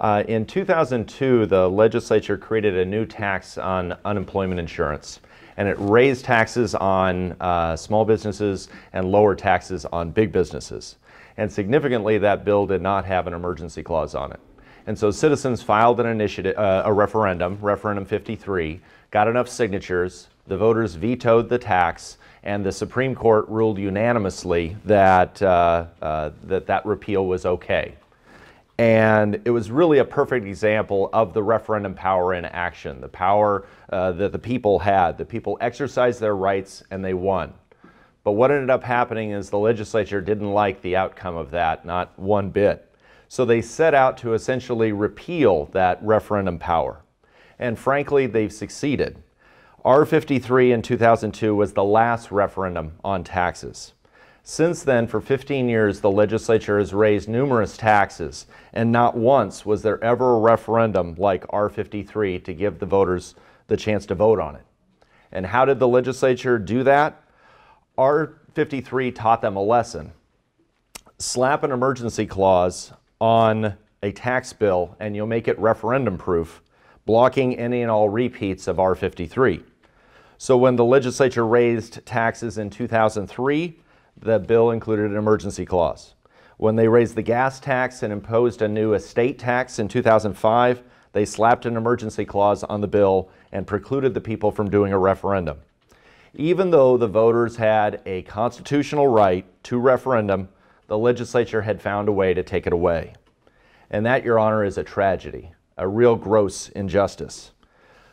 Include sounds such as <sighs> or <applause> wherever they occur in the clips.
Uh, in 2002, the legislature created a new tax on unemployment insurance, and it raised taxes on uh, small businesses and lower taxes on big businesses. And significantly, that bill did not have an emergency clause on it. And so citizens filed an initiative, uh, a referendum, referendum 53, got enough signatures, the voters vetoed the tax, and the Supreme Court ruled unanimously that uh, uh, that, that repeal was okay. And it was really a perfect example of the referendum power in action, the power uh, that the people had. The people exercised their rights and they won. But what ended up happening is the legislature didn't like the outcome of that, not one bit. So they set out to essentially repeal that referendum power. And frankly, they've succeeded. R53 in 2002 was the last referendum on taxes. Since then, for 15 years, the legislature has raised numerous taxes, and not once was there ever a referendum like R53 to give the voters the chance to vote on it. And how did the legislature do that? R53 taught them a lesson. Slap an emergency clause on a tax bill, and you'll make it referendum proof, blocking any and all repeats of R53. So when the legislature raised taxes in 2003, the bill included an emergency clause. When they raised the gas tax and imposed a new estate tax in 2005, they slapped an emergency clause on the bill and precluded the people from doing a referendum. Even though the voters had a constitutional right to referendum, the legislature had found a way to take it away. And that, Your Honor, is a tragedy, a real gross injustice.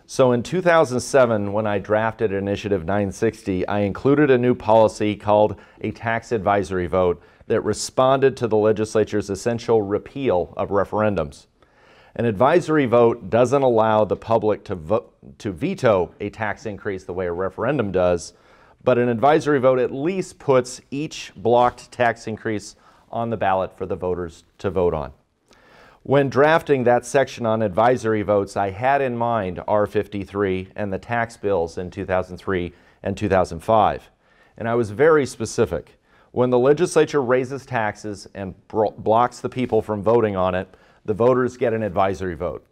So in 2007, when I drafted Initiative 960, I included a new policy called a tax advisory vote that responded to the legislature's essential repeal of referendums. An advisory vote doesn't allow the public to, vo- to veto a tax increase the way a referendum does, but an advisory vote at least puts each blocked tax increase on the ballot for the voters to vote on. When drafting that section on advisory votes, I had in mind R53 and the tax bills in 2003 and 2005. And I was very specific. When the legislature raises taxes and blocks the people from voting on it, the voters get an advisory vote.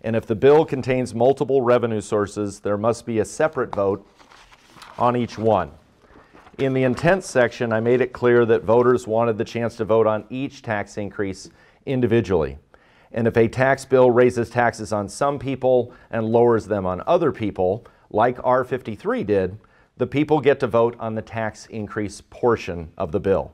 And if the bill contains multiple revenue sources, there must be a separate vote on each one. In the intent section, I made it clear that voters wanted the chance to vote on each tax increase individually. And if a tax bill raises taxes on some people and lowers them on other people, like R53 did, the people get to vote on the tax increase portion of the bill.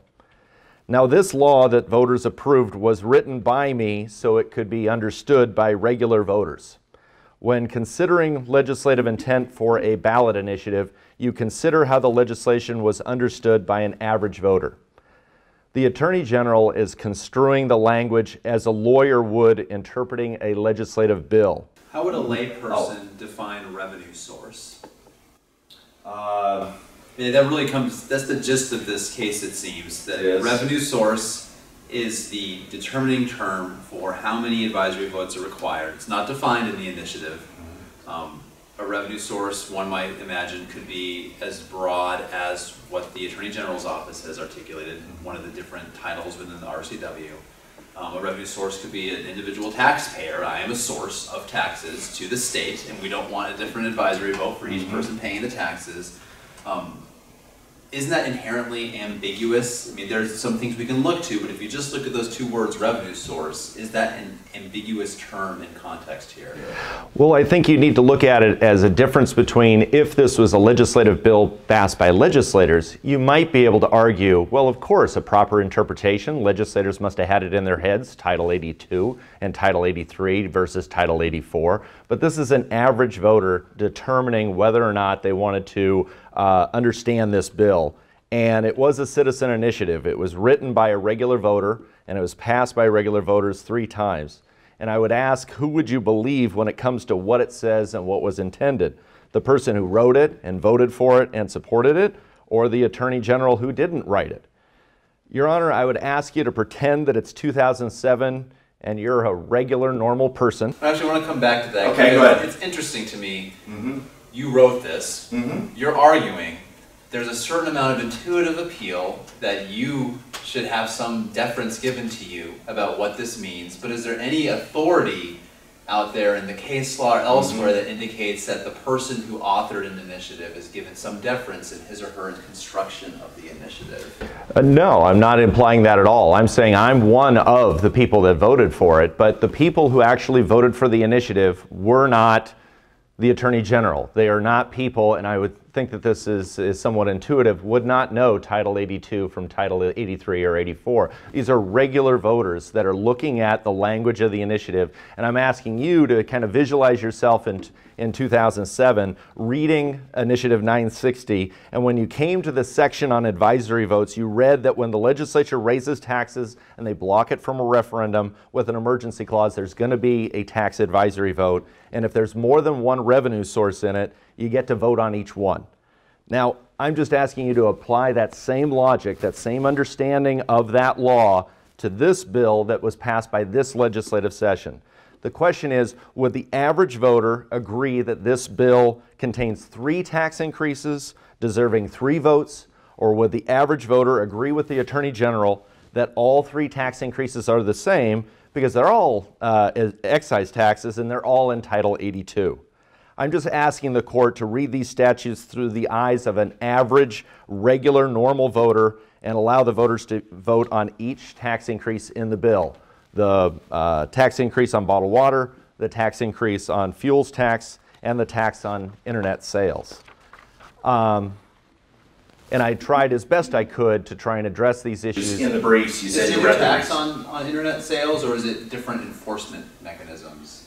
Now, this law that voters approved was written by me so it could be understood by regular voters. When considering legislative intent for a ballot initiative, you consider how the legislation was understood by an average voter the Attorney General is construing the language as a lawyer would interpreting a legislative bill. How would a layperson oh. define revenue source? Uh, I mean, that really comes, that's the gist of this case, it seems. That yes. revenue source is the determining term for how many advisory votes are required. It's not defined in the initiative. Mm-hmm. Um, a revenue source, one might imagine, could be as broad as what the Attorney General's office has articulated, one of the different titles within the RCW. Um, a revenue source could be an individual taxpayer. I am a source of taxes to the state, and we don't want a different advisory vote for each mm -hmm. person paying the taxes. Um, isn't that inherently ambiguous? I mean, there's some things we can look to, but if you just look at those two words, revenue source, is that an ambiguous term in context here? Well, I think you need to look at it as a difference between if this was a legislative bill passed by legislators, you might be able to argue, well, of course, a proper interpretation, legislators must have had it in their heads, Title 82 and Title 83 versus Title 84. But this is an average voter determining whether or not they wanted to uh, understand this bill. And it was a citizen initiative. It was written by a regular voter and it was passed by regular voters three times. And I would ask, who would you believe when it comes to what it says and what was intended? The person who wrote it and voted for it and supported it, or the Attorney General who didn't write it? Your Honor, I would ask you to pretend that it's 2007 and you're a regular, normal person. I actually want to come back to that. Okay, go ahead. It's interesting to me. Mm-hmm you wrote this, mm-hmm. you're arguing there's a certain amount of intuitive appeal that you should have some deference given to you about what this means, but is there any authority out there in the case law or elsewhere that indicates that the person who authored an initiative is given some deference in his or her construction of the initiative? Uh, no, I'm not implying that at all. I'm saying I'm one of the people that voted for it, but the people who actually voted for the initiative were not the Attorney General. They are not people, and I would think that this is, is somewhat intuitive, would not know Title 82 from Title 83 or 84. These are regular voters that are looking at the language of the initiative, and I'm asking you to kind of visualize yourself in, in 2007 reading Initiative 960, and when you came to the section on advisory votes, you read that when the legislature raises taxes and they block it from a referendum with an emergency clause, there's going to be a tax advisory vote, and if there's more than one revenue source in it, you get to vote on each one. Now, I'm just asking you to apply that same logic, that same understanding of that law to this bill that was passed by this legislative session. The question is Would the average voter agree that this bill contains three tax increases deserving three votes? Or would the average voter agree with the Attorney General that all three tax increases are the same because they're all uh, excise taxes and they're all in Title 82? I'm just asking the court to read these statutes through the eyes of an average, regular, normal voter and allow the voters to vote on each tax increase in the bill. The uh, tax increase on bottled water, the tax increase on fuels tax, and the tax on internet sales. Um, and I tried as best I could to try and address these issues. In the briefs, you said Is it a tax on, on internet sales or is it different enforcement mechanisms?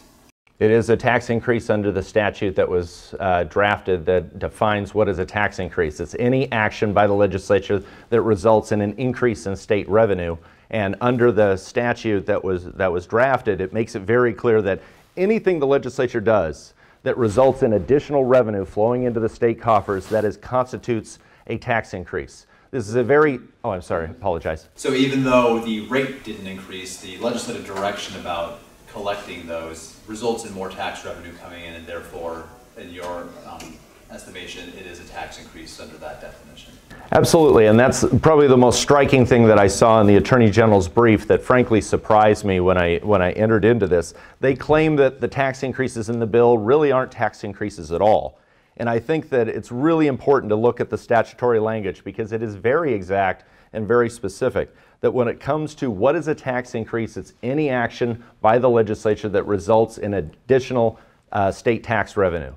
It is a tax increase under the statute that was uh, drafted that defines what is a tax increase. It's any action by the legislature that results in an increase in state revenue. And under the statute that was, that was drafted, it makes it very clear that anything the legislature does that results in additional revenue flowing into the state coffers, that is, constitutes a tax increase. This is a very, oh, I'm sorry, apologize. So even though the rate didn't increase, the legislative direction about collecting those results in more tax revenue coming in, and therefore, in your um, estimation, it is a tax increase under that definition. Absolutely, and that's probably the most striking thing that I saw in the Attorney General's brief that frankly surprised me when I, when I entered into this. They claim that the tax increases in the bill really aren't tax increases at all. And I think that it's really important to look at the statutory language because it is very exact and very specific that when it comes to what is a tax increase, it's any action by the legislature that results in additional uh, state tax revenue.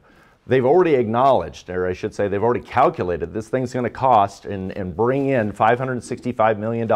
They've already acknowledged, or I should say, they've already calculated this thing's going to cost and, and bring in $565 million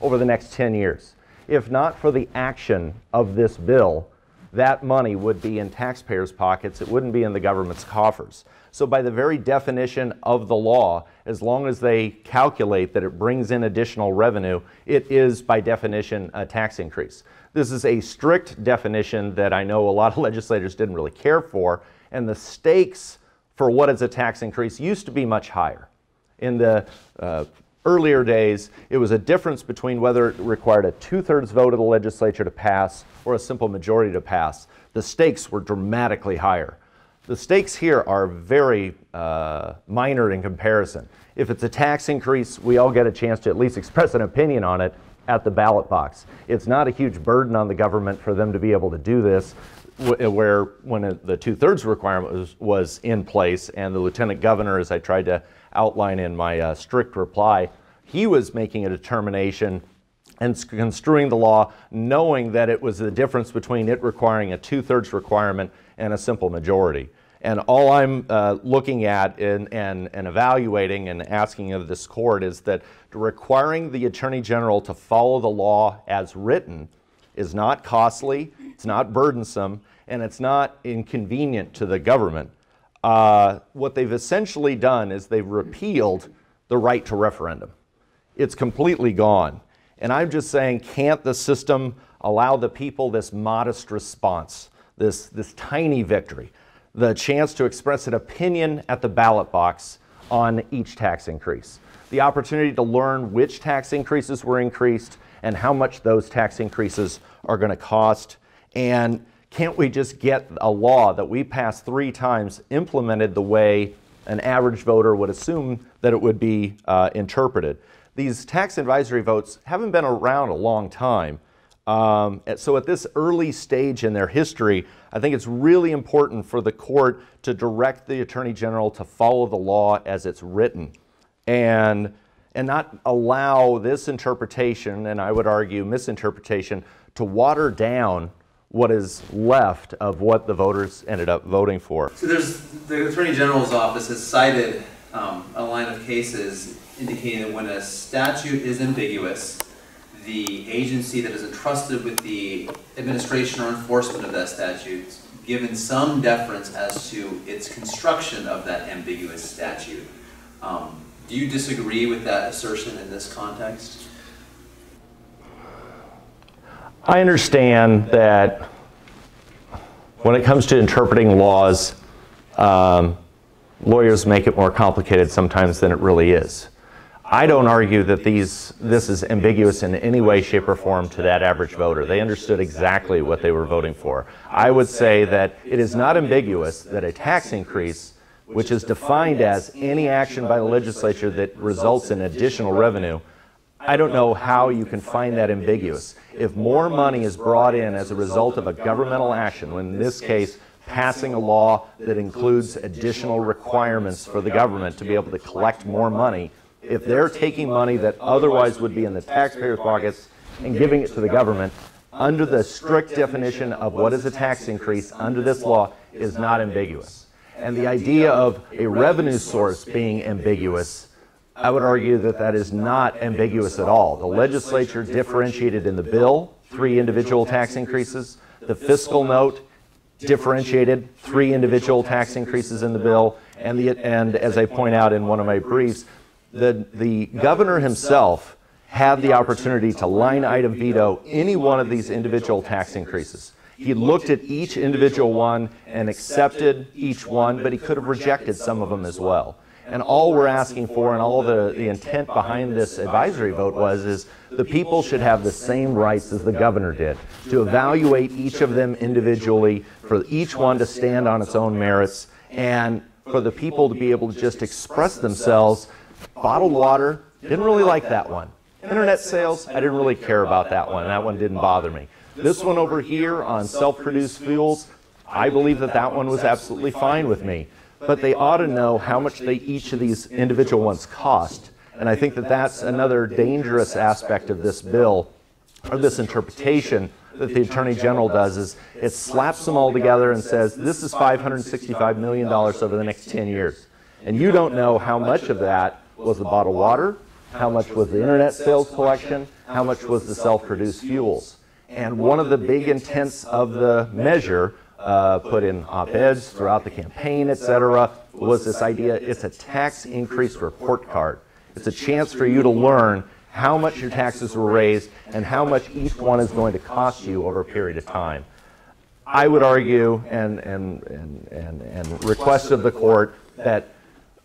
over the next 10 years. If not for the action of this bill, that money would be in taxpayers' pockets. It wouldn't be in the government's coffers. So, by the very definition of the law, as long as they calculate that it brings in additional revenue, it is by definition a tax increase. This is a strict definition that I know a lot of <laughs> legislators didn't really care for, and the stakes for what is a tax increase used to be much higher. In the uh, earlier days, it was a difference between whether it required a two thirds vote of the legislature to pass or a simple majority to pass. The stakes were dramatically higher. The stakes here are very uh, minor in comparison. If it's a tax increase, we all get a chance to at least express an opinion on it at the ballot box. It's not a huge burden on the government for them to be able to do this, where when the two thirds requirement was, was, in place, and the lieutenant governor, as I tried to outline in my uh, strict reply, he was making a determination and construing the law knowing that it was the difference between it requiring a two thirds requirement and a simple majority. And all I'm uh, looking at and, and, and evaluating and asking of this court is that requiring the Attorney General to follow the law as written is not costly, it's not burdensome, and it's not inconvenient to the government. Uh, what they've essentially done is they've repealed the right to referendum. It's completely gone. And I'm just saying, can't the system allow the people this modest response? this, this tiny victory, the chance to express an opinion at the ballot box on each tax increase, the opportunity to learn which tax increases were increased and how much those tax increases are going to cost. And can't we just get a law that we passed three times implemented the way an average voter would assume that it would be uh, interpreted? These tax advisory votes haven't been around a long time. Um, so at this early stage in their history, I think it's really important for the court to direct the Attorney General to follow the law as it's written and, and not allow this interpretation, and I would argue misinterpretation, to water down what is left of what the voters ended up voting for. So there's, the Attorney General's office has cited um, a line of cases indicating that when a statute is ambiguous, the agency that is entrusted with the administration or enforcement of that statute given some deference as to its construction of that ambiguous statute. Um, do you disagree with that assertion in this context? I understand that when it comes to interpreting laws, um, lawyers make it more complicated sometimes than it really is. I don't argue that these, this is ambiguous in any way, shape, or form to that average voter. They understood exactly what they were voting for. I would say that it is not ambiguous that a tax increase, which is defined as any action by the legislature that results in additional revenue, I don't know how you can find that ambiguous. If more money is brought in as a result of a governmental action, in this case, passing a law that includes additional requirements for the government to be able to collect more money, if they're taking money that otherwise would be in the taxpayers' pockets and giving it to the government, under the strict definition of what is a tax increase under this law is not ambiguous. And the idea of a revenue source being ambiguous I would argue that that is not ambiguous at all. The legislature differentiated in the bill three individual tax increases. The fiscal note differentiated three individual tax increases in the bill. And, the, and as I point out in one of my briefs, the, the governor himself had the opportunity to line item veto any one of these individual tax increases. He looked at each individual one and accepted each one, but he could have rejected some of them as well. And all we're asking for and all the, the intent behind this advisory vote was is the people should have the same rights as the governor did to evaluate each of them individually, for each one to stand on its own merits, and for the people to be able to just express themselves. Bottled water, didn't really like that one. Internet sales, I didn't really care about that one. That one didn't bother me. This one over here on self-produced fuels, I believe that that one was absolutely fine with me but they ought to know how much they each of these individual ones cost. And I think that that's another dangerous aspect of this bill, or this interpretation that the Attorney General does, is it slaps them all together and says, this is $565 million over the next 10 years. And you don't know how much of that was the bottled water, how much was the internet sales collection, how much was the self-produced fuels. And one of the big intents of the measure uh, put in op-eds throughout the campaign, et cetera, was this idea it's a tax increase report card. It's a chance for you to learn how much your taxes were raised and how much each one is going to cost you over a period of time. I would argue and, and, and, and, and request of the court that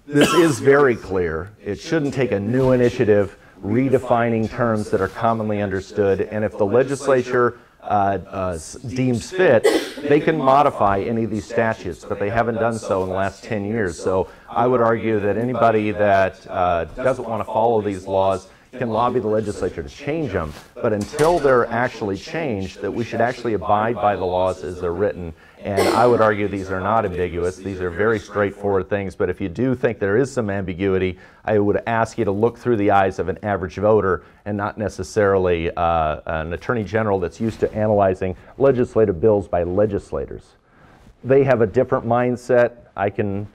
this is very clear. It shouldn't take a new initiative redefining terms that are commonly understood. And if the legislature uh, uh, deems fit, they can modify any of these statutes, but they haven't done so in the last 10 years. So I would argue that anybody that uh, doesn't want to follow these laws can lobby the legislature to change them, but until they're actually changed, that we should actually abide by the laws as they're written. And I would argue these are not ambiguous. These are very straightforward things. But if you do think there is some ambiguity, I would ask you to look through the eyes of an average voter and not necessarily uh, an attorney general that's used to analyzing legislative bills by legislators. They have a different mindset. I can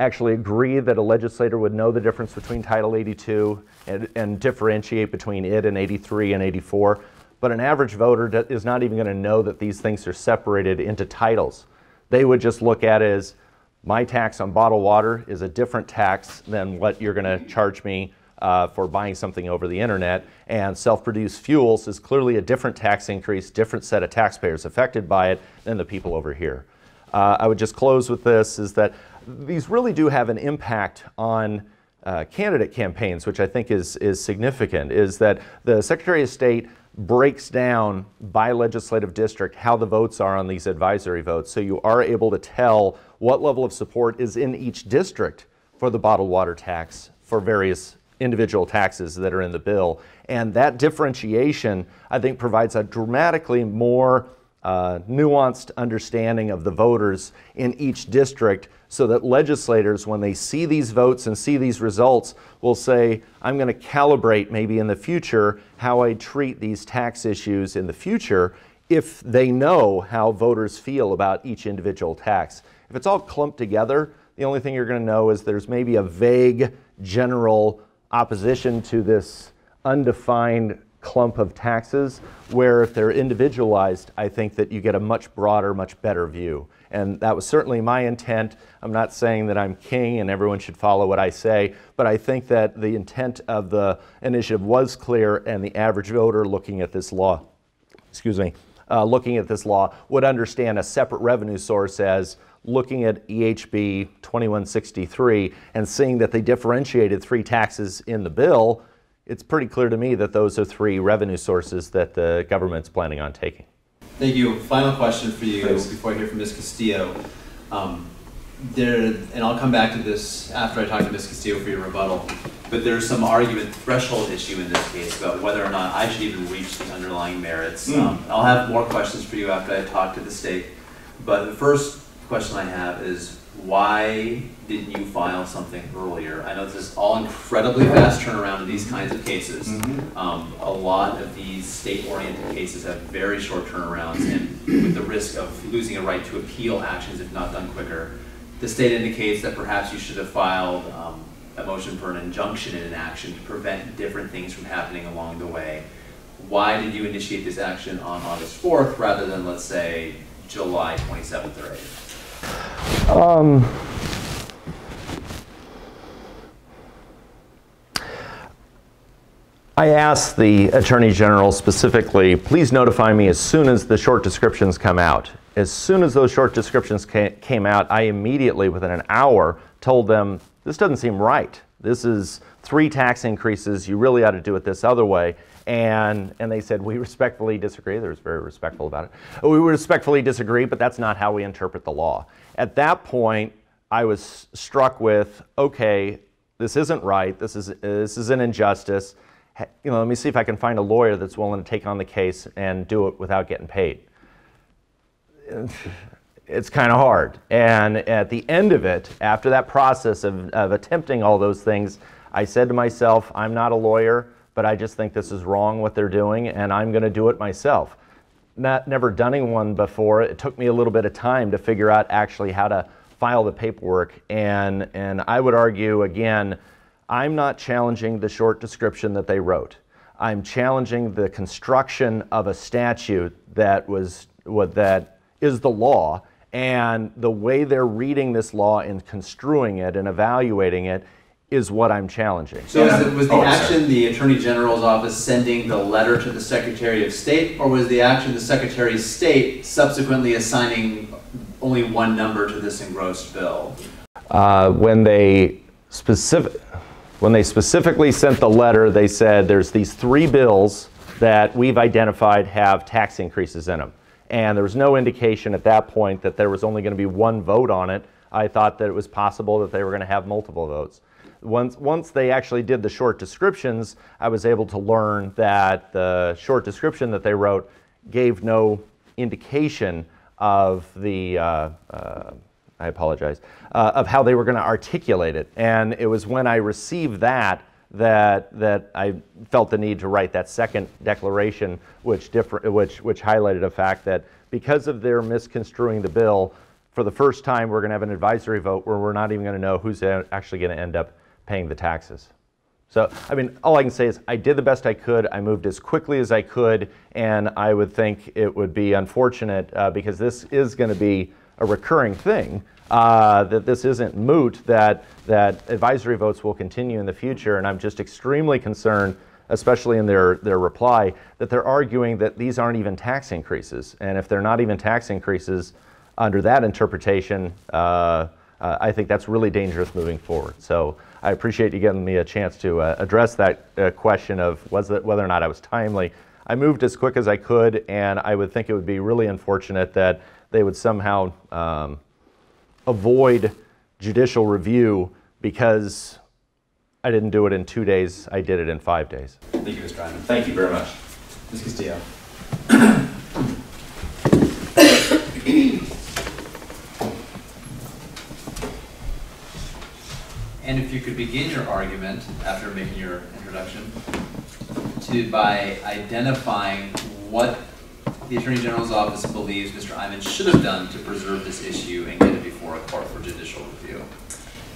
actually agree that a legislator would know the difference between Title 82 and, and differentiate between it and 83 and 84. But an average voter is not even going to know that these things are separated into titles. They would just look at it as my tax on bottled water is a different tax than what you're going to charge me uh, for buying something over the internet. And self-produced fuels is clearly a different tax increase, different set of taxpayers affected by it than the people over here. Uh, I would just close with this, is that these really do have an impact on uh, candidate campaigns, which I think is, is significant, is that the Secretary of State breaks down by legislative district how the votes are on these advisory votes. So you are able to tell what level of support is in each district for the bottled water tax for various individual taxes that are in the bill. And that differentiation, I think, provides a dramatically more uh, nuanced understanding of the voters in each district so that legislators, when they see these votes and see these results, will say, I'm going to calibrate maybe in the future how I treat these tax issues in the future if they know how voters feel about each individual tax. If it's all clumped together, the only thing you're going to know is there's maybe a vague general opposition to this undefined clump of taxes, where if they're individualized, I think that you get a much broader, much better view. And that was certainly my intent. I'm not saying that I'm king and everyone should follow what I say, but I think that the intent of the initiative was clear, and the average voter looking at this law, excuse me, uh, looking at this law would understand a separate revenue source as looking at EHB 2163 and seeing that they differentiated three taxes in the bill it's pretty clear to me that those are three revenue sources that the government's planning on taking. Thank you. Final question for you Thanks. before I hear from Ms. Castillo. Um, there, and I'll come back to this after I talk to Ms. Castillo for your rebuttal, but there's some argument, threshold issue in this case about whether or not I should even reach the underlying merits. Mm. Um, I'll have more questions for you after I talk to the state, but the first question I have is why didn't you file something earlier? I know this is all incredibly fast turnaround in these kinds of cases. Mhm. Um, a lot of these state-oriented cases have very short turnarounds and with the risk of losing a right to appeal actions if not done quicker. The state indicates that perhaps you should have filed um, a motion for an injunction in an action to prevent different things from happening along the way. Why did you initiate this action on August 4th rather than, let's say, July 27th or 8th? Um, I asked the Attorney General specifically, please notify me as soon as the short descriptions come out. As soon as those short descriptions came out, I immediately, within an hour, told them, this doesn't seem right. This is three tax increases. You really ought to do it this other way. And, and they said, we respectfully disagree. They were very respectful about it. We respectfully disagree, but that's not how we interpret the law. At that point, I was struck with, okay, this isn't right. This is, this is an injustice. You know, let me see if I can find a lawyer that's willing to take on the case and do it without getting paid. <sighs> It's kind of hard. And at the end of it, after that process of, of attempting all those things, I said to myself, I'm not a lawyer, but I just think this is wrong what they're doing, and I'm going to do it myself not never done one before. It took me a little bit of time to figure out actually how to file the paperwork. And, and I would argue, again, I'm not challenging the short description that they wrote. I'm challenging the construction of a statute that was what that is the law and the way they're reading this law and construing it and evaluating it is what I'm challenging. So was, it, was the Oh, action sorry. the Attorney General's office sending the letter to the Secretary of State, or was the action the Secretary of State subsequently assigning only one number to this engrossed bill? Uh, when they specific, when they specifically sent the letter, they said there's these three bills that we've identified have tax increases in them, and there was no indication at that point that there was only going to be one vote on it. I thought that it was possible that they were going to have multiple votes. Once, once they actually did the short descriptions, I was able to learn that the short description that they wrote gave no indication of the, uh, uh, I apologize, uh, of how they were going to articulate it. And it was when I received that that, that I felt the need to write that second declaration, which, differ, which, which highlighted a fact that because of their misconstruing the bill, for the first time, we're going to have an advisory vote where we're not even going to know who's actually going to end up paying the taxes. So, I mean, all I can say is I did the best I could. I moved as quickly as I could, and I would think it would be unfortunate uh, because this is going to be a recurring thing. Uh, that this isn't moot. That that advisory votes will continue in the future, and I'm just extremely concerned, especially in their their reply, that they're arguing that these aren't even tax increases, and if they're not even tax increases, under that interpretation. Uh, uh, I think that's really dangerous moving forward. So I appreciate you giving me a chance to uh, address that uh, question of was it, whether or not I was timely. I moved as quick as I could, and I would think it would be really unfortunate that they would somehow um, avoid judicial review because I didn't do it in two days, I did it in five days. Thank you, Mr. Eyman. Thank you very much. Ms. Castillo. And if you could begin your argument after making your introduction to by identifying what the Attorney General's office believes Mr. Eyman should have done to preserve this issue and get it before a court for judicial review.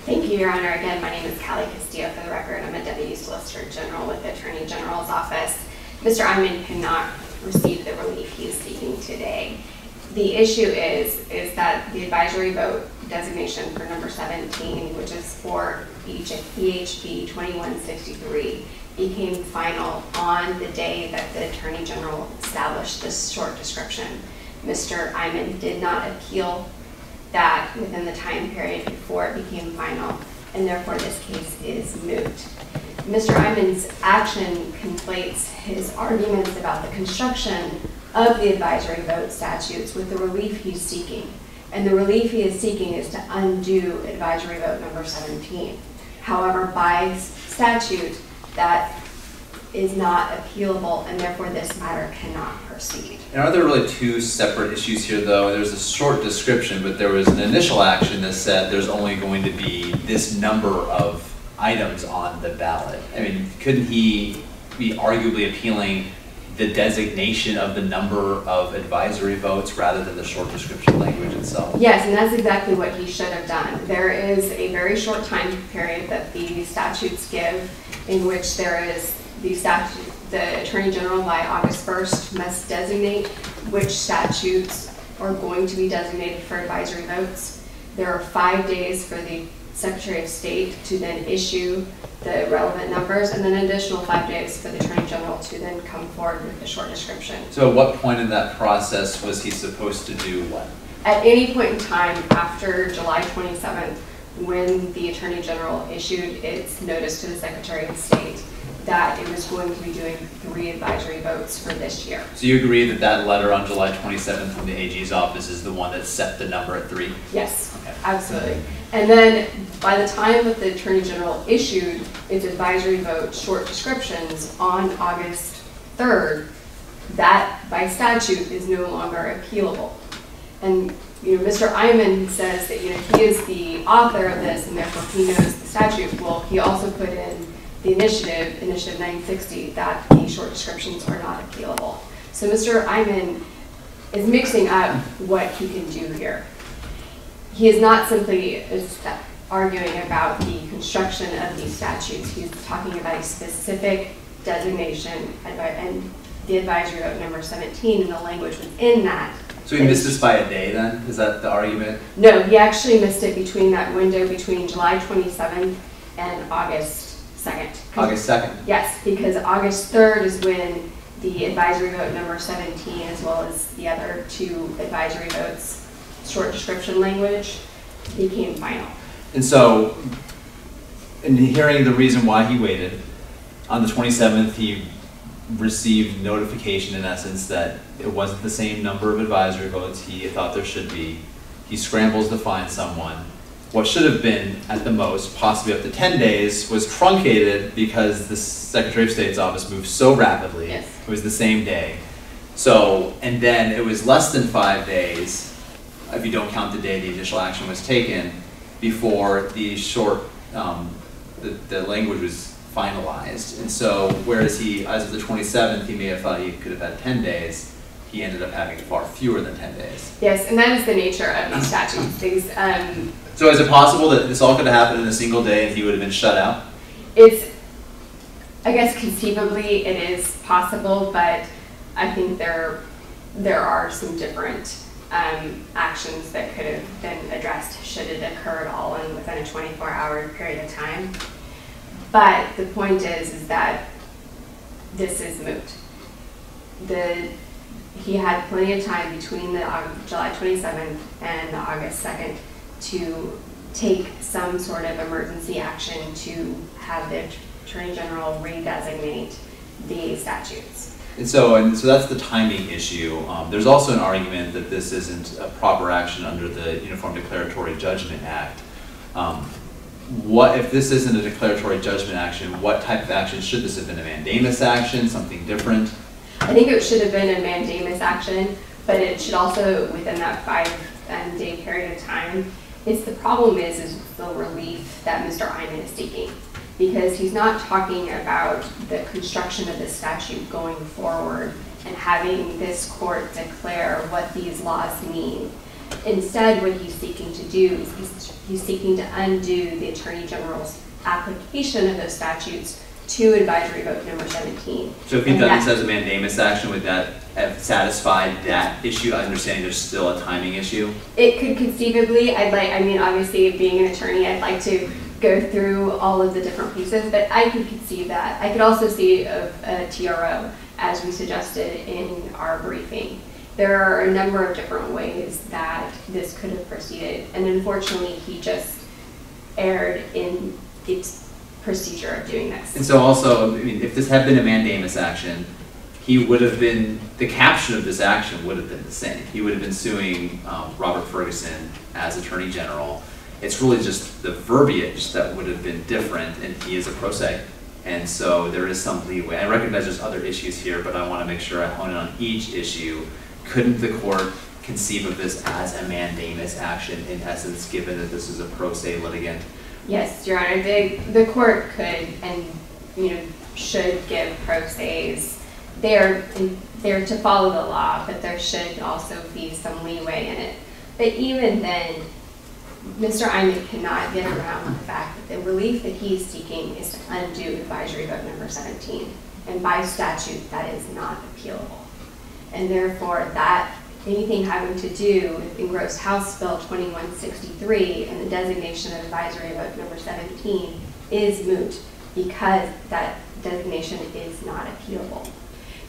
Thank you, Your Honor. Again, my name is Callie Castillo for the record. I'm a Deputy Solicitor General with the Attorney General's Office. Mr. Eyman cannot receive the relief he is seeking today. The issue is, is that the advisory vote designation for number 17, which is for EHB 2163, became final on the day that the Attorney General established this short description. Mr. Eyman did not appeal that within the time period before it became final, and therefore this case is moot. Mr. Eyman's action conflates his arguments about the construction of the advisory vote statutes with the relief he's seeking. And the relief he is seeking is to undo advisory vote number 17. However, by statute, that is not appealable, and therefore this matter cannot proceed. And are there really two separate issues here, though? There's a short description, but there was an initial action that said there's only going to be this number of items on the ballot. I mean, couldn't he be arguably appealing the designation of the number of advisory votes rather than the short description language itself? Yes, and that's exactly what he should have done. There is a very short time period that the statutes give in which there is the statute, the Attorney General by August 1st must designate which statutes are going to be designated for advisory votes. There are five days for the Secretary of State to then issue the relevant numbers, and then an additional five days for the Attorney General to then come forward with a short description. So at what point in that process was he supposed to do what? At any point in time after July 27th, when the Attorney General issued its notice to the Secretary of State that it was going to be doing three advisory votes for this year. So you agree that that letter on July 27th from the AG's office is the one that set the number at three? Yes, Okay. absolutely. And then by the time that the Attorney General issued its advisory vote short descriptions on August 3rd, that by statute is no longer appealable. And, you know, Mr. Eyman says that, you know, he is the author of this and therefore he knows the statute. Well, he also put in the initiative, Initiative 960, that the short descriptions are not appealable. So Mr. Eyman is mixing up what he can do here. He is not simply arguing about the construction of these statutes. He's talking about a specific designation and the advisory vote number 17 and the language within that. So he missed this by a day then? Is that the argument? No, he actually missed it between that window between July 27th and August 2nd. August 2nd? Yes, because August 3rd is when the advisory vote number 17, as well as the other two advisory votes, short description language, became final. And so, in hearing the reason why he waited, on the 27th, he received notification in essence that it wasn't the same number of advisory votes he thought there should be. He scrambles to find someone. What should have been at the most, possibly up to 10 days, was truncated because the Secretary of State's office moved so rapidly. Yes. It was the same day. So, and then it was less than five days, if you don't count the day the initial action was taken, before the short, um, the, the language was finalized. And so, whereas he, as of the 27th, he may have thought he could have had 10 days, he ended up having far fewer than 10 days. Yes, and that is the nature of these statutes. These, um, So, is it possible that this all could have happened in a single day and he would have been shut out? it's, I guess conceivably it is possible, but I think there, there are some different um, actions that could have been addressed should it occurred all in within a 24-hour period of time. But the point is, is that this is moot. The, he had plenty of time between the Au- July 27th and the August 2nd to take some sort of emergency action to have the Attorney General redesignate the statutes. And so, and so that's the timing issue. Um, there's also an argument that this isn't a proper action under the Uniform Declaratory Judgment Act. Um, what, if this isn't a declaratory judgment action, what type of action, should this have been a mandamus action, something different? I think it should have been a mandamus action, but it should also, within that five um, period of time, it's the problem is, is the relief that Mr. Eyman is seeking. Because he's not talking about the construction of the statute going forward and having this court declare what these laws mean. Instead, what he's seeking to do is he's seeking to undo the Attorney General's application of those statutes to advisory vote number 17. So if And done this as a mandamus action, would that have satisfied that issue, understanding there's still a timing issue? It could conceivably, I'd like, I mean, obviously, being an attorney, I'd like to go through all of the different pieces, but I could conceive that. I could also see a, a TRO, as we suggested in our briefing. There are a number of different ways that this could have proceeded, and unfortunately, he just erred in its procedure of doing this. And so also, I mean, if this had been a mandamus action, he would have been, the caption of this action would have been the same. He would have been suing um, Robert Ferguson as Attorney General. It's really just the verbiage that would have been different, and he is a pro se. And so there is some leeway. I recognize there's other issues here, but I want to make sure I hone in on each issue. Couldn't the court conceive of this as a mandamus action in essence, given that this is a pro se litigant? Yes, Your Honor, the, the court could and, you know, should give pro se's. They're, they're to follow the law, but there should also be some leeway in it. But even then, Mr. Eyman cannot get around the fact that the relief that he's seeking is to undo advisory vote number 17. And by statute, that is not appealable. And therefore, that, anything having to do with engrossed House Bill 2163 and the designation of advisory vote number 17 is moot because that designation is not appealable.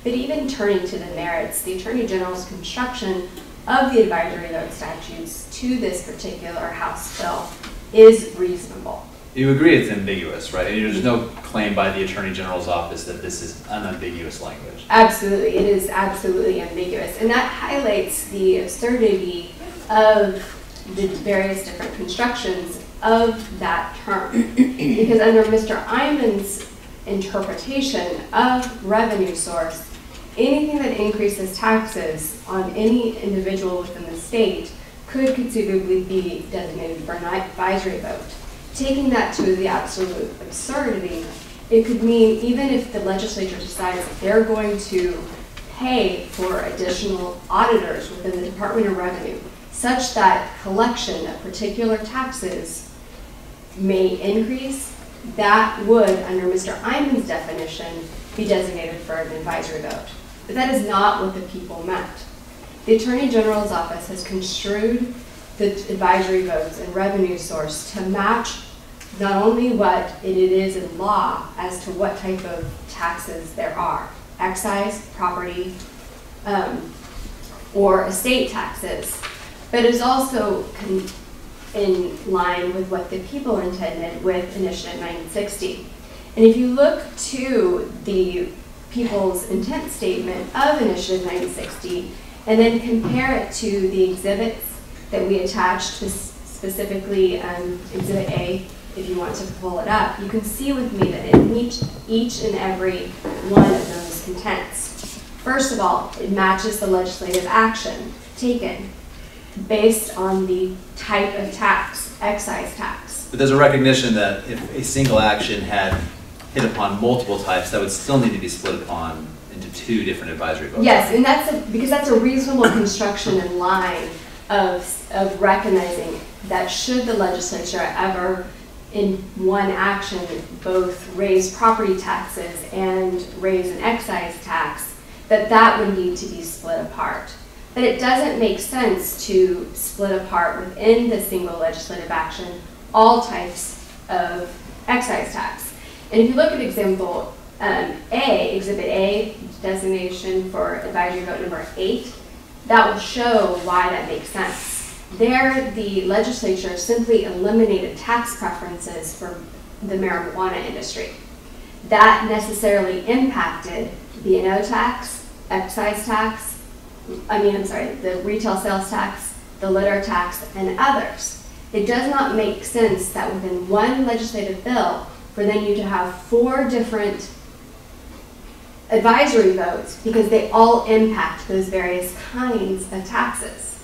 But even turning to the merits, the Attorney General's construction of the advisory vote statutes to this particular House bill is reasonable. You agree it's ambiguous, right? And there's no claim by the Attorney General's office that this is unambiguous language. Absolutely, it is absolutely ambiguous. And that highlights the absurdity of the various different constructions of that term. Because under Mr. Eyman's interpretation of revenue source, anything that increases taxes on any individual within the state could conceivably be designated for an advisory vote. Taking that to the absolute absurdity, it could mean even if the legislature decides that they're going to pay for additional auditors within the Department of Revenue, such that collection of particular taxes may increase, that would, under Mr. Eyman's definition, be designated for an advisory vote. But that is not what the people meant. The Attorney General's office has construed the advisory votes and revenue source to match not only what it is in law as to what type of taxes there are, excise, property, um, or estate taxes, but is also in line with what the people intended with Initiative 960. And if you look to the people's intent statement of Initiative 960 and then compare it to the exhibits that we attached, to specifically um, Exhibit A, if you want to pull it up, you can see with me that it meets each and every one of those intents. First of all, it matches the legislative action taken based on the type of tax, excise tax. But there's a recognition that if a single action had hit upon multiple types, that would still need to be split upon into two different advisory votes. Yes, and that's, a- because that's a reasonable construction in line of, of recognizing that should the legislature ever in one action both raise property taxes and raise an excise tax, that that would need to be split apart. But it doesn't make sense to split apart within the single legislative action all types of excise tax. And if you look at example um, A, Exhibit A, designation for advisory vote number eight, that will show why that makes sense. There, the legislature simply eliminated tax preferences for the marijuana industry. That necessarily impacted the B&O tax, excise tax, I mean, I'm sorry, the retail sales tax, the litter tax, and others. It does not make sense that within one legislative bill, for then you to have four different advisory votes because they all impact those various kinds of taxes.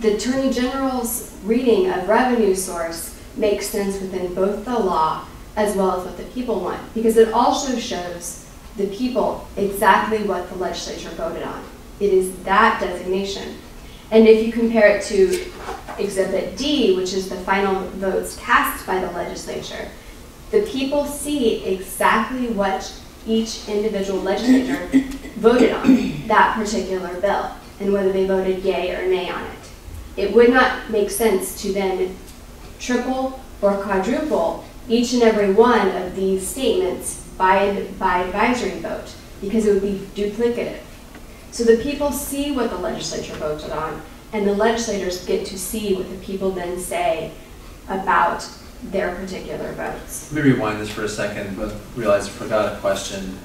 The Attorney General's reading of revenue source makes sense within both the law as well as what the people want because it also shows the people exactly what the legislature voted on. It is that designation. And if you compare it to Exhibit D, which is the final votes cast by the legislature, the people see exactly what each individual legislator voted on that particular bill and whether they voted yay or nay on it. It would not make sense to then triple or quadruple each and every one of these statements by, by advisory vote because it would be duplicative. So the people see what the legislature voted on, and the legislators get to see what the people then say about their particular votes. Let me rewind this for a second, but realize I forgot a question.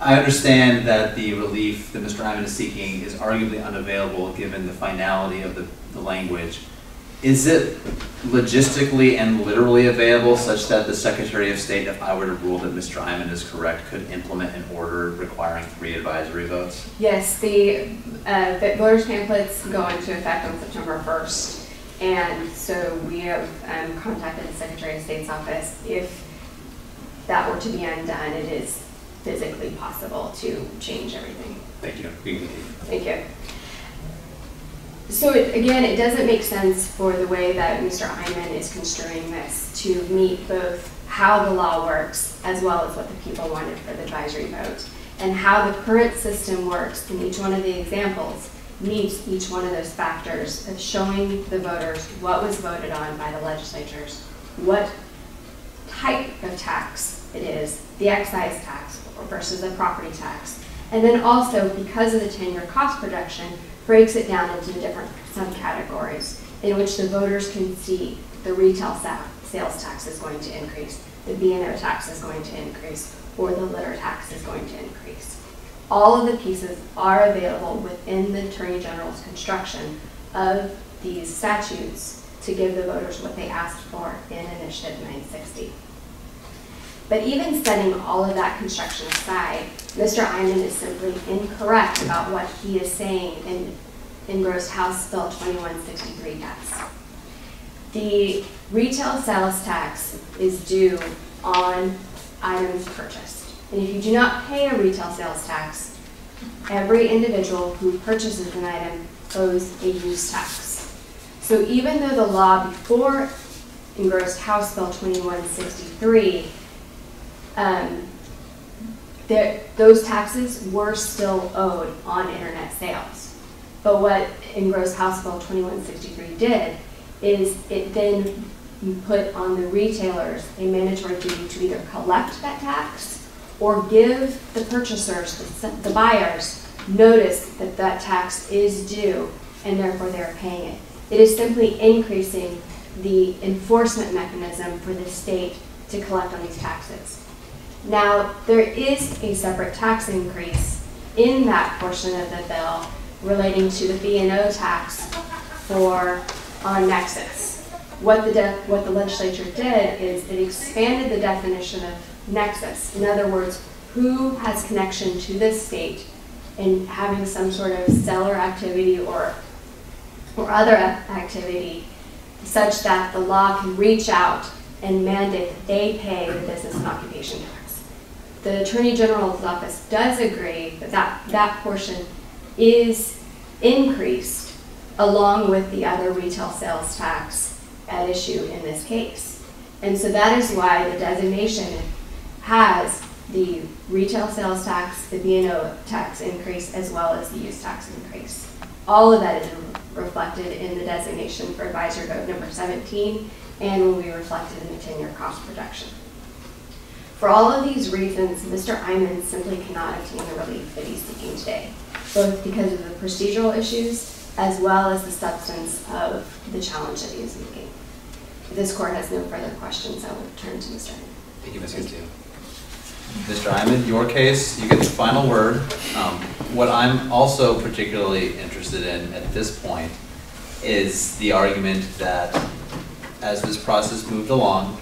I understand that the relief that Mr. Eyman is seeking is arguably unavailable given the finality of the, the language. Is it logistically and literally available such that the Secretary of State, if I were to rule that Mr. Eyman is correct, could implement an order requiring three advisory votes? Yes, the uh, the voters pamphlets go into effect on September 1st. And so we have um, contacted the Secretary of State's office. If that were to be undone, it is physically possible to change everything. Thank you. We can continue. Thank you. So it, again, it doesn't make sense for the way that Mr. Eyman is construing this to meet both how the law works as well as what the people wanted for the advisory vote and how the current system works in each one of the examples meets each one of those factors of showing the voters what was voted on by the legislatures, what type of tax it is, the excise tax versus the property tax. And then also, because of the 10-year cost projection, breaks it down into different subcategories in which the voters can see the retail sa- sales tax is going to increase, the B&O tax is going to increase, or the litter tax is going to increase. All of the pieces are available within the Attorney General's construction of these statutes to give the voters what they asked for in Initiative 960. But even setting all of that construction aside, Mr. Eyman is simply incorrect about what he is saying in engrossed House Bill 2163 does. The retail sales tax is due on items purchased. And if you do not pay a retail sales tax, every individual who purchases an item owes a use tax. So even though the law before engrossed House Bill 2163 um, those taxes were still owed on internet sales. But what engrossed House Bill 2163 did is it then put on the retailers a mandatory duty to either collect that tax or give the purchasers, the, the buyers, notice that that tax is due and therefore they're paying it. It is simply increasing the enforcement mechanism for the state to collect on these taxes. Now, there is a separate tax increase in that portion of the bill relating to the B&O tax for on Nexus. What the, what the legislature did is it expanded the definition of Nexus. In other words, who has connection to this state and having some sort of seller activity or, or other activity such that the law can reach out and mandate that they pay the business and occupation tax. The Attorney General's office does agree that that, that portion is increased along with the other retail sales tax at issue in this case. And so that is why the designation has the retail sales tax, the B&O tax increase, as well as the use tax increase. All of that is reflected in the designation for advisory vote number 17 and will be reflected in the 10-year cost projection. For all of these reasons, Mr. Eyman simply cannot obtain the relief that he's seeking today, both because of the procedural issues as well as the substance of the challenge that he is making. If this court has no further questions, I will turn to Mr. Eyman. Thank you, Ms. Castillo. Mr. Eyman, your case, you get the final word. Um, What I'm also particularly interested in at this point is the argument that as this process moved along,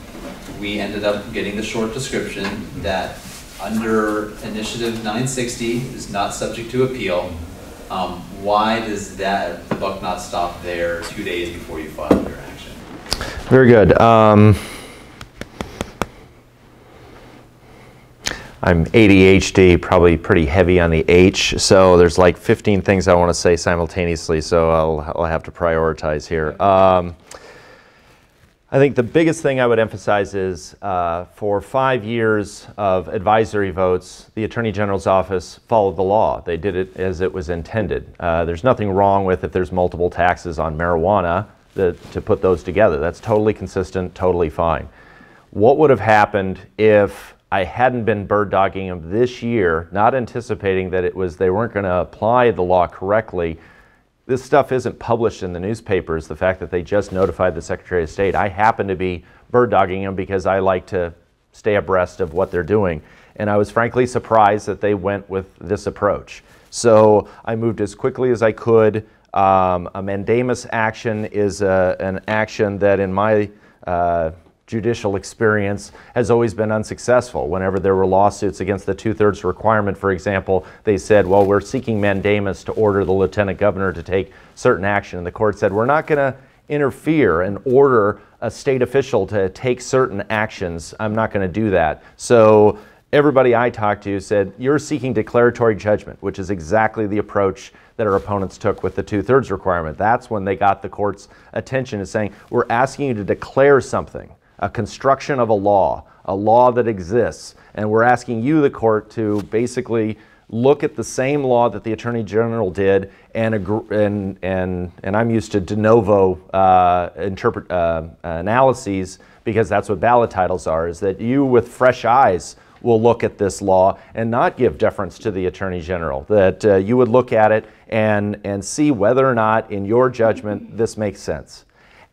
we ended up getting the short description that under Initiative 960 is not subject to appeal. Um, Why does that, the buck not stop there two days before you file your action? Very good. Um, I'm ADHD, probably pretty heavy on the H, so there's like 15 things I want to say simultaneously, so I'll, I'll have to prioritize here. Um, I think the biggest thing I would emphasize is uh, for five years of advisory votes, the Attorney General's office followed the law. They did it as it was intended. Uh, there's nothing wrong with if there's multiple taxes on marijuana the, to put those together. That's totally consistent, totally fine. What would have happened if I hadn't been bird dogging them this year, not anticipating that it was they weren't going to apply the law correctly? This stuff isn't published in the newspapers. The fact that they just notified the Secretary of State. I happen to be bird dogging them because I like to stay abreast of what they're doing. And I was frankly surprised that they went with this approach. So I moved as quickly as I could. Um, a mandamus action is a, an action that, in my uh, judicial experience, has always been unsuccessful. Whenever there were lawsuits against the two thirds requirement, for example, they said, Well, we're seeking mandamus to order the lieutenant governor to take certain action. And the court said, We're not going to interfere and order a state official to take certain actions. I'm not going to do that. So everybody I talked to said, You're seeking declaratory judgment, which is exactly the approach that our opponents took with the two thirds requirement. That's when they got the court's attention is saying, We're asking you to declare something, a construction of a law, a law that exists. And we're asking you, the court, to basically look at the same law that the Attorney General did and, and, and, and I'm used to de novo uh, interpret, uh, analyses because that's what ballot titles are, is that you with fresh eyes will look at this law and not give deference to the Attorney General, that uh, you would look at it and, and see whether or not, in your judgment, this makes sense.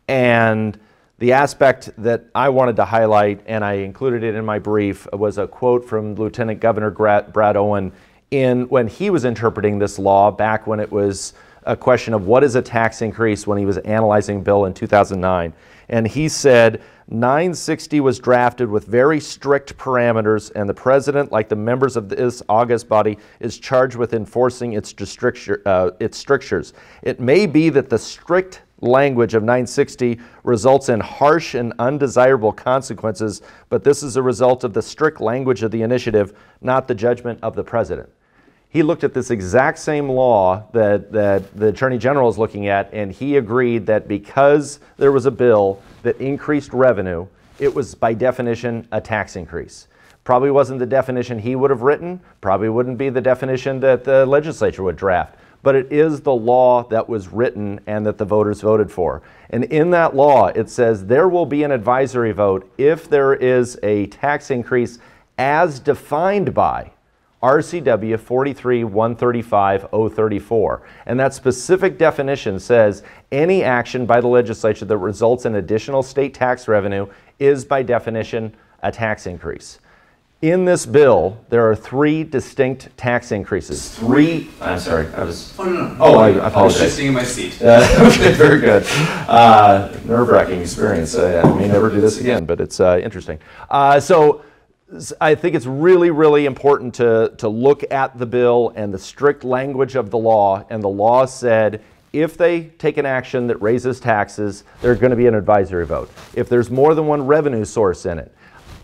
And the aspect that I wanted to highlight, and I included it in my brief, was a quote from Lieutenant Governor Brad Owen in when he was interpreting this law back when it was a question of what is a tax increase when he was analyzing bill in 2009 and he said 960 was drafted with very strict parameters and the president like the members of this august body is charged with enforcing its, uh, its strictures. It may be that the strict language of 960 results in harsh and undesirable consequences but this is a result of the strict language of the initiative not the judgment of the president he looked at this exact same law that, that the Attorney General is looking at, and he agreed that because there was a bill that increased revenue, it was by definition a tax increase. Probably wasn't the definition he would have written, probably wouldn't be the definition that the legislature would draft, but it is the law that was written and that the voters voted for. And in that law, it says there will be an advisory vote if there is a tax increase as defined by RCW 43-135-034. And that specific definition says any action by the legislature that results in additional state tax revenue is by definition a tax increase. In this bill, there are three distinct tax increases. Three, I'm sorry, I was. Oh, no, no. Oh, I apologize. I was just sitting in my seat. Uh, <laughs> okay, very good. Uh, Nerve wracking experience. Uh, I may never do this again, but it's uh, interesting. Uh, so, I think it's really, really important to, to look at the bill and the strict language of the law. And the law said if they take an action that raises taxes, there's going to be an advisory vote. If there's more than one revenue source in it,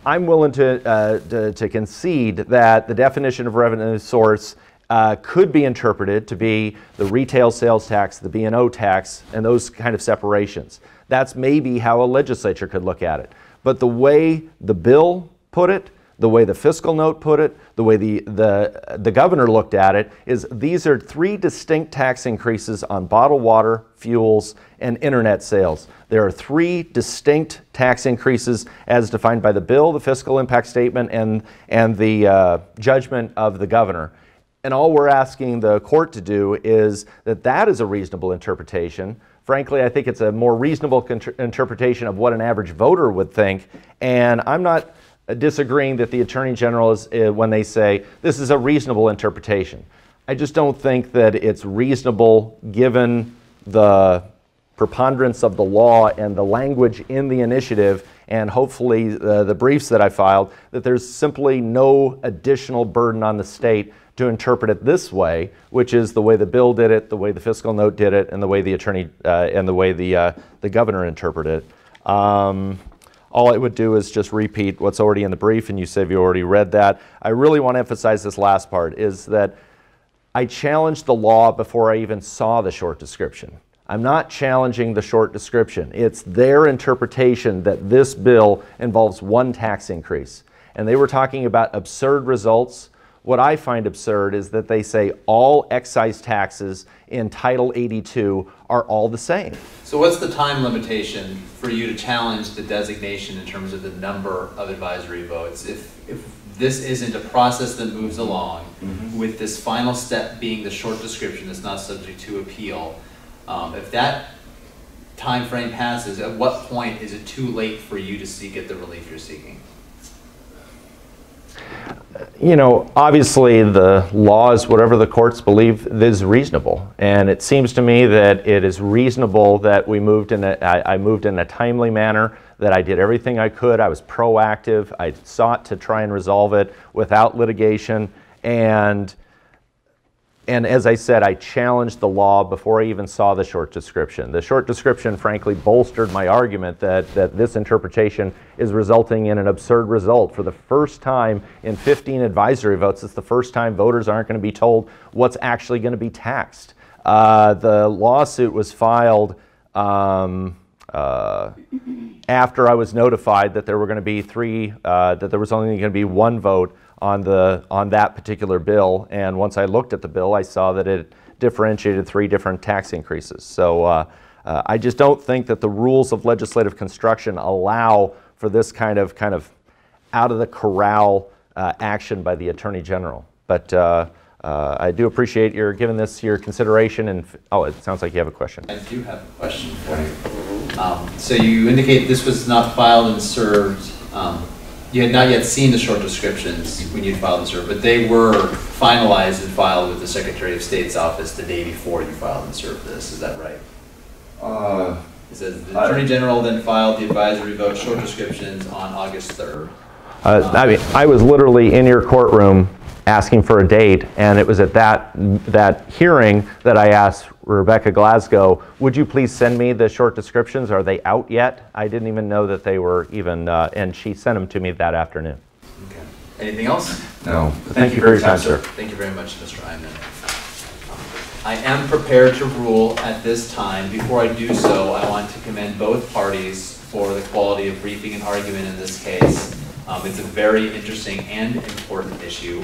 I'm willing to, uh, to, to, concede that the definition of revenue source uh, could be interpreted to be the retail sales tax, the B&O tax, and those kind of separations. That's maybe how a legislature could look at it. But the way the bill put it, the way the fiscal note put it, the way the, the, the governor looked at it, is these are three distinct tax increases on bottled water, fuels, and internet sales. There are three distinct tax increases as defined by the bill, the fiscal impact statement, and, and the uh, judgment of the governor. And all we're asking the court to do is that that is a reasonable interpretation. Frankly, I think it's a more reasonable interpretation of what an average voter would think. And I'm not disagreeing that the Attorney General is, uh, when they say this is a reasonable interpretation. I just don't think that it's reasonable given the preponderance of the law and the language in the initiative and hopefully uh, the briefs that I filed that there's simply no additional burden on the state to interpret it this way, which is the way the bill did it, the way the fiscal note did it, and the way the attorney uh, and the way the uh, the governor interpreted it. Um, all it would do is just repeat what's already in the brief, and you say you already read that. I really want to emphasize this last part is that I challenged the law before I even saw the short description. I'm not challenging the short description. It's their interpretation that this bill involves one tax increase. And they were talking about absurd results. What I find absurd is that they say all excise taxes in Title 82 are all the same. So what's the time limitation for you to challenge the designation in terms of the number of advisory votes? If, if this isn't a process that moves along, Mhm. with this final step being the short description that's not subject to appeal, um, if that time frame passes, at what point is it too late for you to seek it the relief you're seeking? You know, obviously the law is whatever the courts believe is reasonable. And it seems to me that it is reasonable that we moved in a, I, I moved in a timely manner, that I did everything I could. I was proactive. I sought to try and resolve it without litigation. And and as I said, I challenged the law before I even saw the short description. The short description, frankly, bolstered my argument that, that this interpretation is resulting in an absurd result. For the first time in 15 advisory votes, it's the first time voters aren't going to be told what's actually going to be taxed. Uh, the lawsuit was filed um, uh, after I was notified that there were going to be three, uh, that there was only going to be one vote on the on that particular bill. And once I looked at the bill, I saw that it differentiated three different tax increases. So uh, uh, I just don't think that the rules of legislative construction allow for this kind of kind of out of the corral uh, action by the attorney general. But uh, uh, I do appreciate your giving this your consideration. And oh, it sounds like you have a question. I do have a question for you. Um, so you indicate this was not filed and served, um, you had not yet seen the short descriptions when you filed and served, but they were finalized and filed with the Secretary of State's office the day before you filed and served this, is that right? Uh, It says the Attorney General then filed the advisory vote short descriptions on August 3rd. Uh, I mean, I was literally in your courtroom asking for a date, and it was at that that hearing that I asked Rebecca Glasgow, "Would you please send me the short descriptions? Are they out yet?" I didn't even know that they were even, uh, and she sent them to me that afternoon. Okay. Anything else? no. Thank you for your time, sir. Thank you very much, Mr. Eyman. I am prepared to rule at this time. Before I do so, I want to commend both parties for the quality of briefing and argument in this case. Um, It's a very interesting and important issue.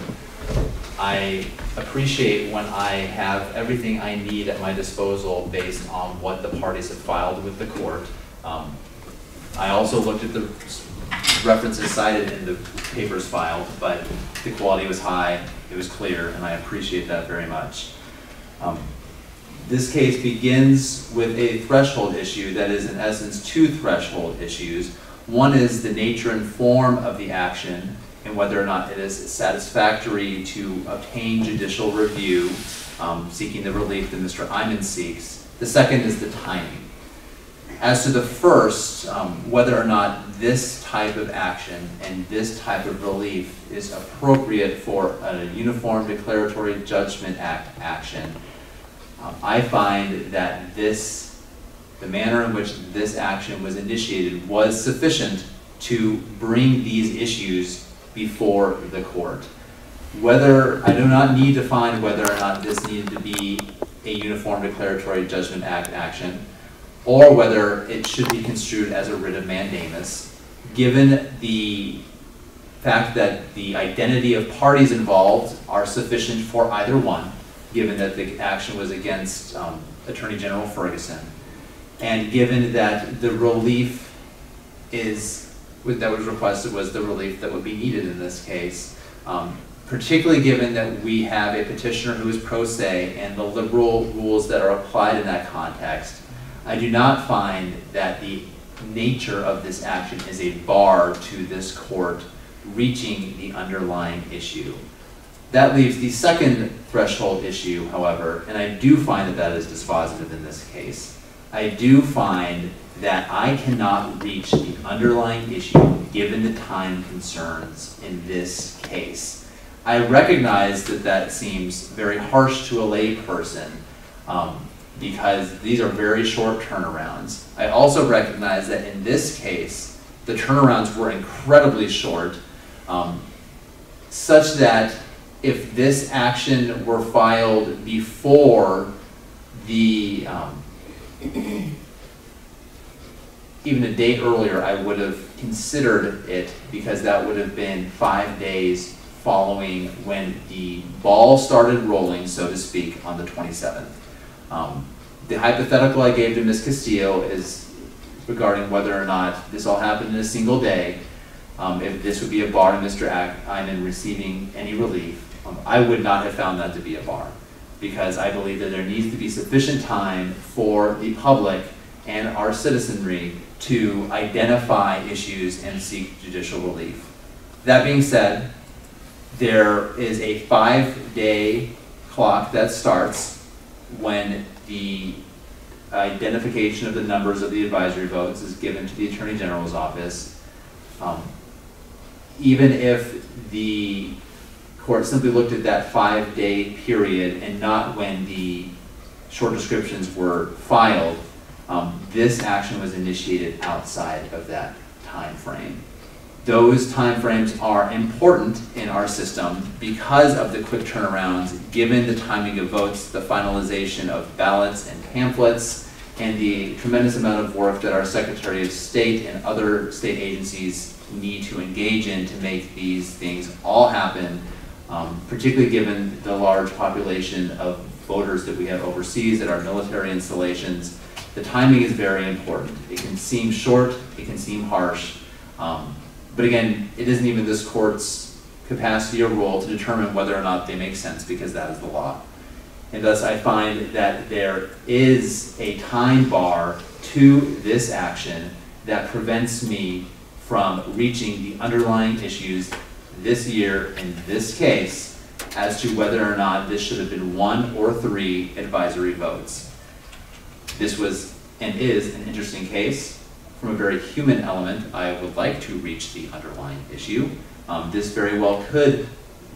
I appreciate when I have everything I need at my disposal based on what the parties have filed with the court. Um, I also looked at the references cited in the papers filed, but the quality was high, it was clear, and I appreciate that very much. Um, This case begins with a threshold issue that is in essence two threshold issues. One is the nature and form of the action and whether or not it is satisfactory to obtain judicial review, um, seeking the relief that Mr. Eyman seeks. The second is the timing. As to the first, um, whether or not this type of action and this type of relief is appropriate for a Uniform Declaratory Judgment Act action, um, I find that this, the manner in which this action was initiated was sufficient to bring these issues before the court. Whether, I do not need to find whether or not this needed to be a Uniform Declaratory Judgment Act action, or whether it should be construed as a writ of mandamus, given the fact that the identity of parties involved are sufficient for either one, given that the action was against um, Attorney General Ferguson, and given that the relief is, that was requested was the relief that would be needed in this case, um, particularly given that we have a petitioner who is pro se and the liberal rules that are applied in that context, I do not find that the nature of this action is a bar to this court reaching the underlying issue. That leaves the second threshold issue, however, and I do find that that is dispositive in this case. I do find that I cannot reach the underlying issue given the time concerns in this case. I recognize that that seems very harsh to a layperson, um, because these are very short turnarounds. I also recognize that in this case, the turnarounds were incredibly short, um, such that if this action were filed before the, um, even a day earlier, I would have considered it because that would have been five days following when the ball started rolling, so to speak, on the 27th. Um, the hypothetical I gave to Ms. Castillo is regarding whether or not this all happened in a single day, um, if this would be a bar to Mr. Eyman receiving any relief. Um, I would not have found that to be a bar because I believe that there needs to be sufficient time for the public and our citizenry to identify issues and seek judicial relief. That being said, there is a five-day clock that starts when the identification of the numbers of the advisory votes is given to the Attorney General's office. Um, Even if the court simply looked at that five-day period and not when the short descriptions were filed, um, this action was initiated outside of that time frame. Those timeframes are important in our system because of the quick turnarounds, given the timing of votes, the finalization of ballots and pamphlets, and the tremendous amount of work that our Secretary of State and other state agencies need to engage in to make these things all happen, um, particularly given the large population of voters that we have overseas at our military installations. The timing is very important. It can seem short, it can seem harsh, um, but again, it isn't even this court's capacity or role to determine whether or not they make sense because that is the law. And thus I find that there is a time bar to this action that prevents me from reaching the underlying issues this year in this case as to whether or not this should have been one or three advisory votes. This was and is an interesting case. From a very human element, I would like to reach the underlying issue. Um, this very well could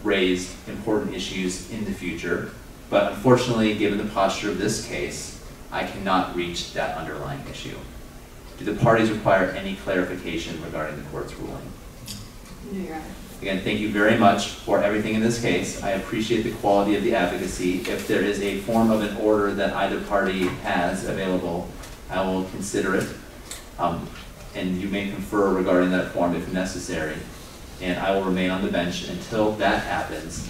raise important issues in the future, but unfortunately, given the posture of this case, I cannot reach that underlying issue. Do the parties require any clarification regarding the court's ruling? No, Your Honor. Again, thank you very much for everything in this case. I appreciate the quality of the advocacy. If there is a form of an order that either party has available, I will consider it. Um, And you may confer regarding that form if necessary. And I will remain on the bench until that happens.